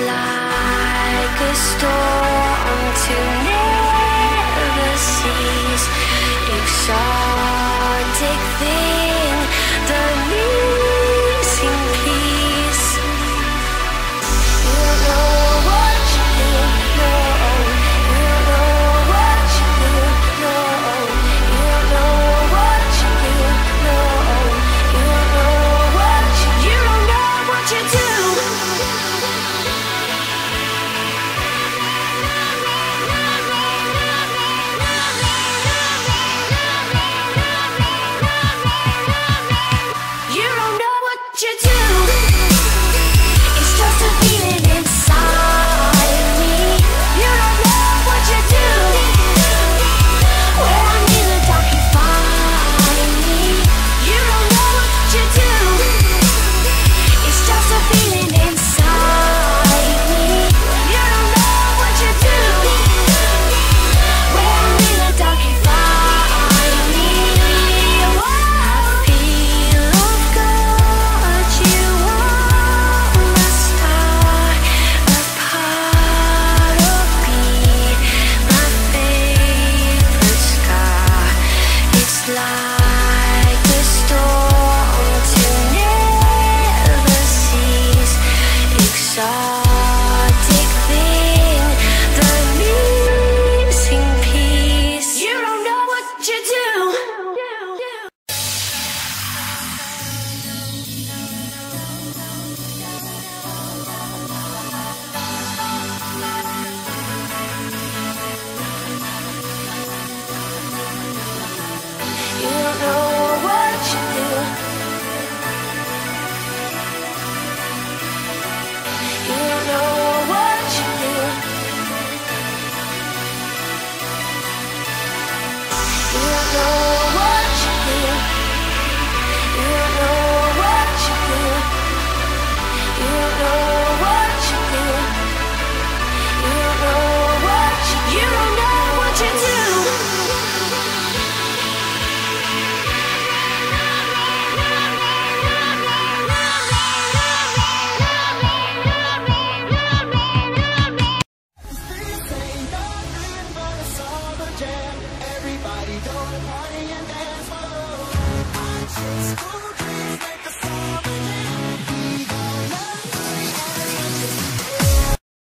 like a storm to We go to party and dance, whoa. I just